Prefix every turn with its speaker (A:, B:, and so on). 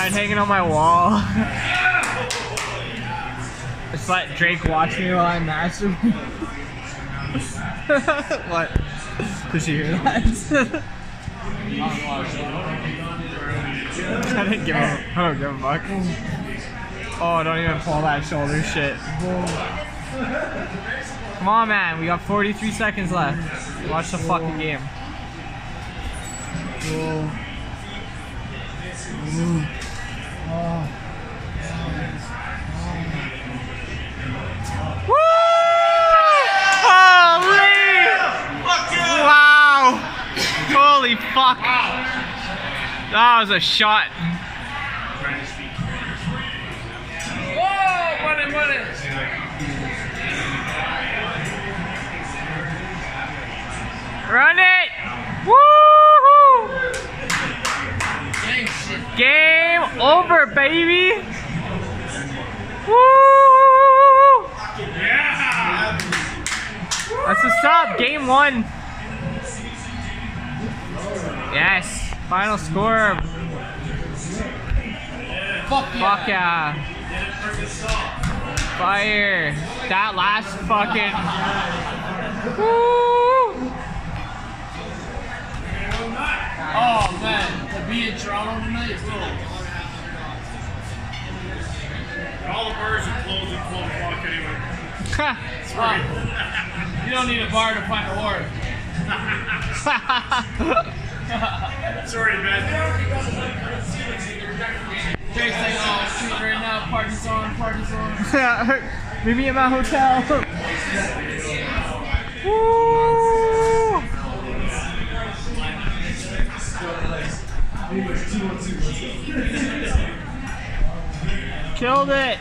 A: Head hanging on my wall. Just let Drake watch me while I masturbate. what? Did you hear that? I didn't give a, I don't give a fuck. Oh, don't even pull that shoulder shit. Come on, man. We got 43 seconds left. Watch the fucking game. Woo! Fuck! That was a shot.
B: Whoa, money, money.
A: Run it! Woo! Game over, baby! Woo! That's what's up. Game one. Yes. Final score.
B: Fuck yeah.
A: Fuck yeah. Fire. That last fucking. Woo!
B: Oh man, to be in Toronto tonight is little.
C: All the bars are closed at 12 o'clock anyway.
B: You don't need a bar to find a whore.
C: Sorry, man.
B: Drake's like, oh, shoot right now, party's on, party's on.
A: Meet me at my hotel. Woo! Killed it.